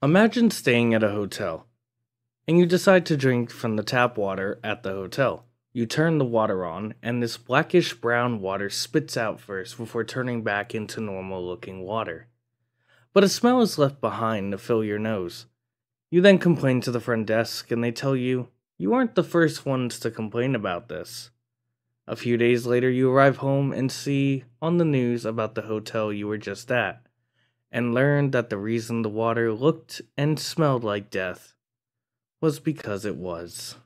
Imagine staying at a hotel and you decide to drink from the tap water at the hotel. You turn the water on, and this blackish brown water spits out first before turning back into normal looking water. But a smell is left behind to fill your nose. You then complain to the front desk, and they tell you you aren't the first ones to complain about this. A few days later, you arrive home and see on the news about the hotel you were just at, and learned that the reason the water looked and smelled like death was because it was.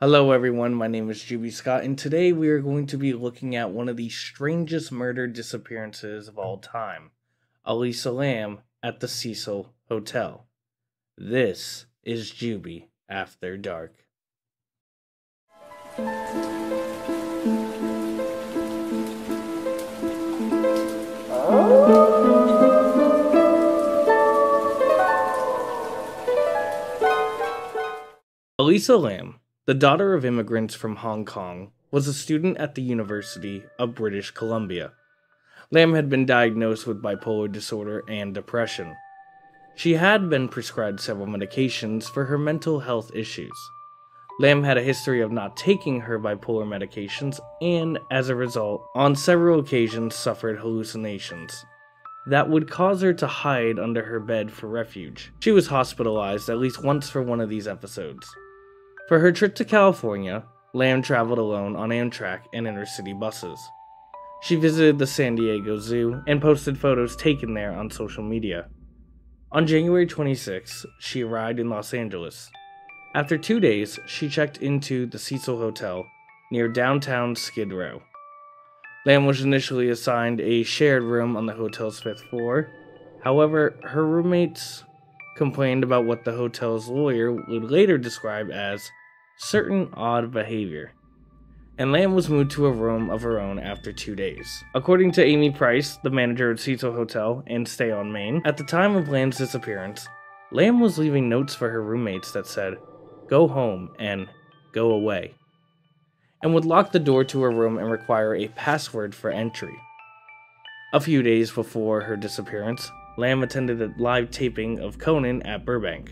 Hello, everyone. My name is Juby Scott, and today we are going to be looking at one of the strangest murder disappearances of all time Elisa Lam at the Cecil Hotel. This is Juby After Dark. Elisa Lam, the daughter of immigrants from Hong Kong, was a student at the University of British Columbia. Lam had been diagnosed with bipolar disorder and depression. She had been prescribed several medications for her mental health issues. Lam had a history of not taking her bipolar medications and, as a result, on several occasions suffered hallucinations that would cause her to hide under her bed for refuge. She was hospitalized at least once for one of these episodes. For her trip to California, Lam traveled alone on Amtrak and intercity buses. She visited the San Diego Zoo and posted photos taken there on social media. On January 26, she arrived in Los Angeles. After two days, she checked into the Cecil Hotel near downtown Skid Row. Lam was initially assigned a shared room on the hotel's fifth floor. However, her roommates complained about what the hotel's lawyer would later describe as certain odd behavior, and Lam was moved to a room of her own after two days. According to Amy Price, the manager at Cecil Hotel and Stay on Main, at the time of Lam's disappearance, Lam was leaving notes for her roommates that said, Go home and go away, and would lock the door to her room and require a password for entry. A few days before her disappearance, Lam attended a live taping of Conan at Burbank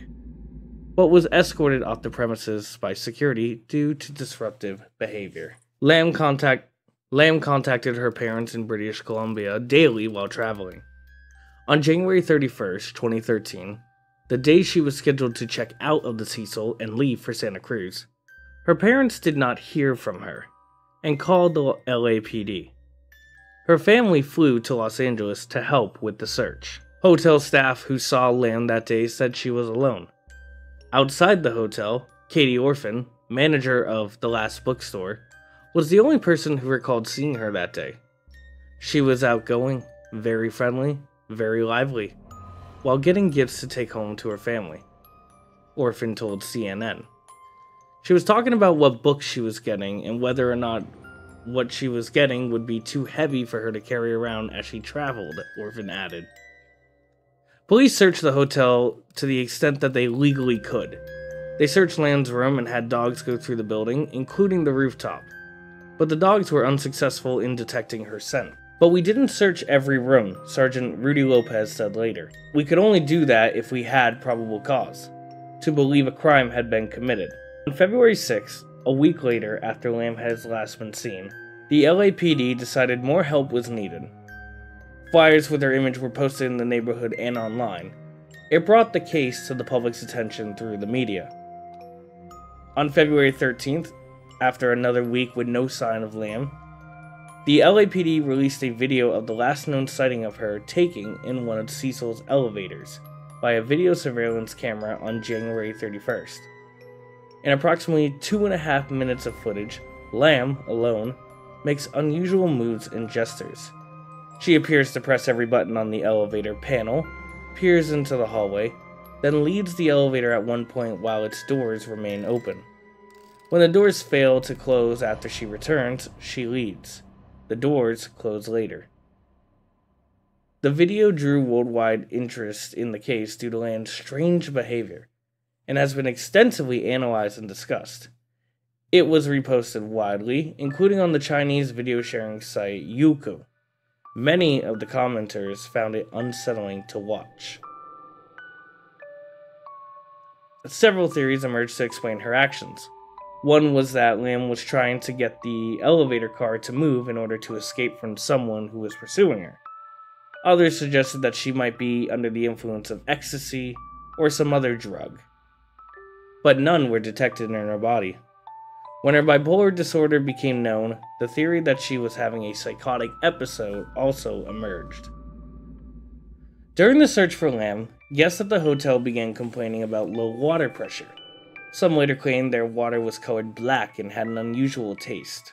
but was escorted off the premises by security due to disruptive behavior. Lam, contact, Lam contacted her parents in British Columbia daily while traveling. On January 31st, 2013, the day she was scheduled to check out of the Cecil and leave for Santa Cruz, her parents did not hear from her and called the LAPD. Her family flew to Los Angeles to help with the search. Hotel staff who saw Lam that day said she was alone Outside the hotel, Katie Orphan, manager of the last bookstore, was the only person who recalled seeing her that day. She was outgoing, very friendly, very lively, while getting gifts to take home to her family. Orphan told CNN. She was talking about what books she was getting and whether or not what she was getting would be too heavy for her to carry around as she traveled, Orphan added. Police searched the hotel to the extent that they legally could. They searched Lam's room and had dogs go through the building, including the rooftop. But the dogs were unsuccessful in detecting her scent. But we didn't search every room, Sergeant Rudy Lopez said later. We could only do that if we had probable cause, to believe a crime had been committed. On February 6th, a week later after Lam had last been seen, the LAPD decided more help was needed. Flyers with her image were posted in the neighborhood and online. It brought the case to the public's attention through the media. On February 13th, after another week with no sign of Lam, the LAPD released a video of the last known sighting of her taking in one of Cecil's elevators by a video surveillance camera on January 31st. In approximately two and a half minutes of footage, Lam, alone, makes unusual moves and gestures. She appears to press every button on the elevator panel, peers into the hallway, then leaves the elevator at one point while its doors remain open. When the doors fail to close after she returns, she leaves. The doors close later. The video drew worldwide interest in the case due to Lam's strange behavior and has been extensively analyzed and discussed. It was reposted widely, including on the Chinese video sharing site Youku. Many of the commenters found it unsettling to watch. several theories emerged to explain her actions. One was that Lam was trying to get the elevator car to move in order to escape from someone who was pursuing her. Others suggested that she might be under the influence of ecstasy or some other drug. But none were detected in her body. When her bipolar disorder became known, the theory that she was having a psychotic episode also emerged. During the search for Lam, guests at the hotel began complaining about low water pressure. Some later claimed their water was colored black and had an unusual taste.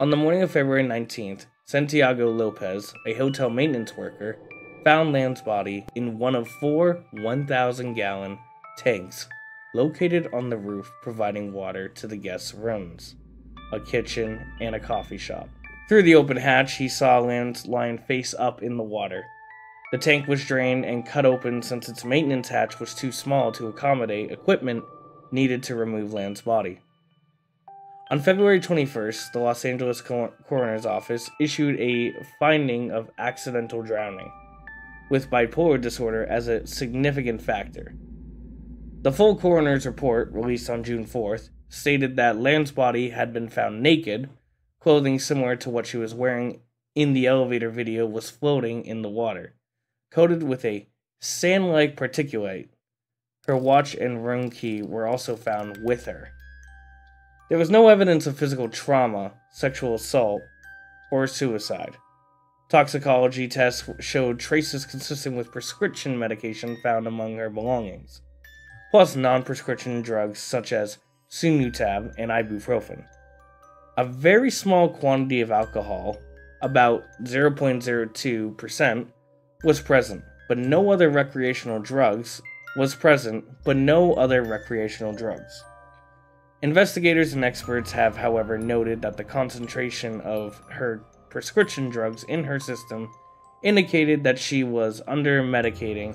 On the morning of February 19th, Santiago Lopez, a hotel maintenance worker, found Lam's body in one of four 1,000 gallon tanks located on the roof providing water to the guests' rooms, a kitchen, and a coffee shop. Through the open hatch, he saw Lance lying face up in the water. The tank was drained and cut open since its maintenance hatch was too small to accommodate equipment needed to remove Lam's body. On February 21st, the Los Angeles Coroner's Office issued a finding of accidental drowning, with bipolar disorder as a significant factor. The full coroner's report, released on June 4th, stated that Lam's body had been found naked, clothing similar to what she was wearing in the elevator video was floating in the water, coated with a sand like particulate. Her watch and room key were also found with her. There was no evidence of physical trauma, sexual assault, or suicide. Toxicology tests showed traces consistent with prescription medication found among her belongings plus non-prescription drugs such as Sunutab and ibuprofen. A very small quantity of alcohol, about 0.02%, was present, but no other recreational drugs was present, but no other recreational drugs. Investigators and experts have, however, noted that the concentration of her prescription drugs in her system indicated that she was under medicating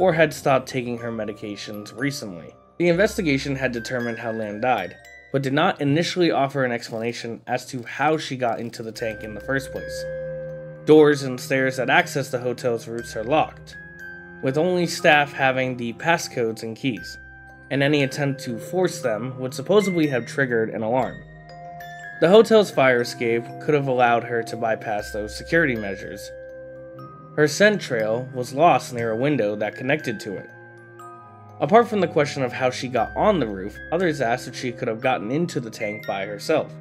or had stopped taking her medications recently. The investigation had determined how Lam died, but did not initially offer an explanation as to how she got into the tank in the first place. Doors and stairs that access the hotel's roofs are locked, with only staff having the passcodes and keys, and any attempt to force them would supposedly have triggered an alarm. The hotel's fire escape could have allowed her to bypass those security measures, her scent trail was lost near a window that connected to it. Apart from the question of how she got on the roof, others asked if she could have gotten into the tank by herself.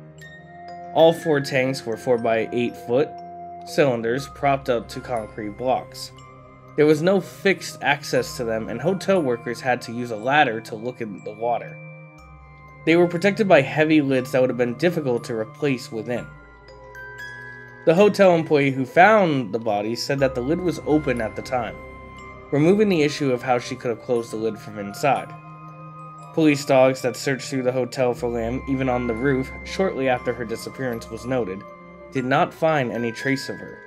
All four tanks were 4x8 foot cylinders propped up to concrete blocks. There was no fixed access to them, and hotel workers had to use a ladder to look in the water. They were protected by heavy lids that would have been difficult to replace within. The hotel employee who found the body said that the lid was open at the time, removing the issue of how she could have closed the lid from inside. Police dogs that searched through the hotel for Lam, even on the roof, shortly after her disappearance was noted, did not find any trace of her.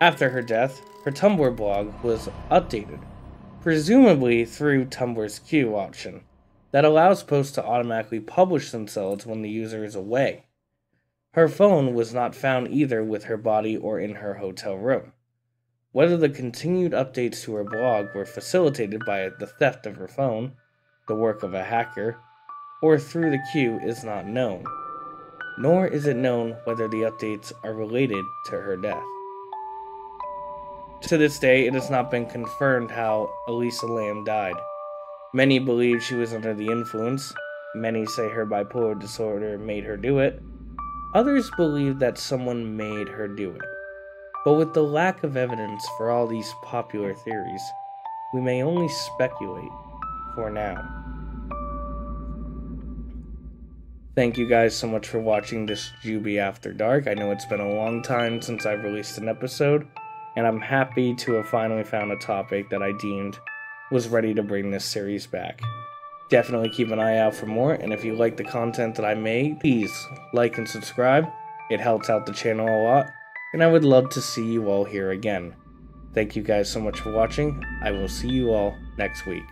After her death, her Tumblr blog was updated, presumably through Tumblr's queue option, that allows posts to automatically publish themselves when the user is away. Her phone was not found either with her body or in her hotel room. Whether the continued updates to her blog were facilitated by the theft of her phone, the work of a hacker, or through the queue is not known, nor is it known whether the updates are related to her death. To this day, it has not been confirmed how Elisa Lam died. Many believe she was under the influence, many say her bipolar disorder made her do it, Others believe that someone made her do it. But with the lack of evidence for all these popular theories, we may only speculate for now. Thank you guys so much for watching this Juby After Dark. I know it's been a long time since I've released an episode, and I'm happy to have finally found a topic that I deemed was ready to bring this series back. Definitely keep an eye out for more, and if you like the content that I made, please like and subscribe. It helps out the channel a lot, and I would love to see you all here again. Thank you guys so much for watching. I will see you all next week.